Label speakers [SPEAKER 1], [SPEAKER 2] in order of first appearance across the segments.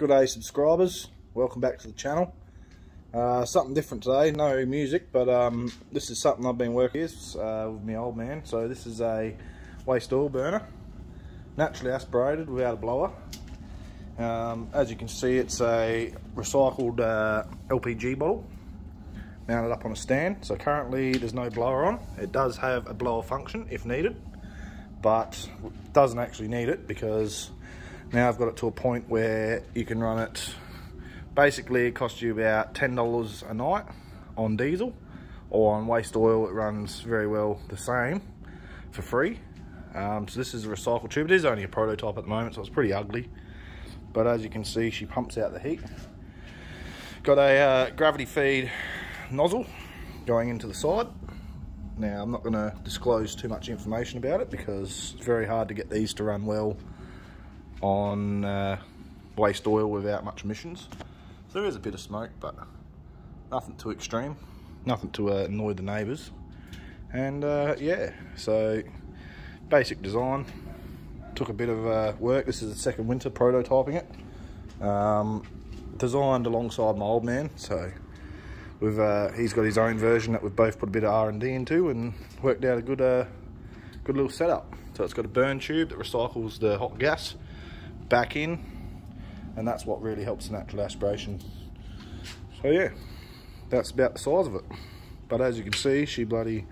[SPEAKER 1] Good day subscribers, welcome back to the channel. Uh, something different today, no music, but um, this is something I've been working with, uh, with my old man. So this is a waste oil burner, naturally aspirated without a blower. Um, as you can see it's a recycled uh, LPG bottle mounted up on a stand. So currently there's no blower on. It does have a blower function if needed, but doesn't actually need it because now I've got it to a point where you can run it, basically it costs you about $10 a night on diesel, or on waste oil it runs very well the same for free. Um, so this is a recycled tube. It is only a prototype at the moment, so it's pretty ugly. But as you can see, she pumps out the heat. Got a uh, gravity feed nozzle going into the side. Now, I'm not going to disclose too much information about it because it's very hard to get these to run well on uh, waste oil without much emissions. So there is a bit of smoke, but nothing too extreme, nothing to uh, annoy the neighbours. And uh, yeah, so basic design. Took a bit of uh, work. This is the second winter prototyping it. Um, designed alongside my old man, so we've uh, he's got his own version that we've both put a bit of R&D into and worked out a good uh, good little setup. So it's got a burn tube that recycles the hot gas back in and that's what really helps the natural aspiration so yeah that's about the size of it. But as you can see she bloody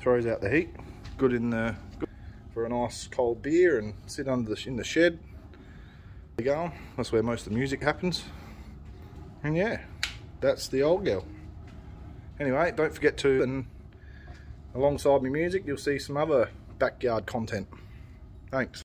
[SPEAKER 1] throws out the heat. Good in the good for a nice cold beer and sit under the in the shed. There you go. That's where most of the music happens. And yeah that's the old girl. Anyway don't forget to and alongside my music you'll see some other backyard content. Thanks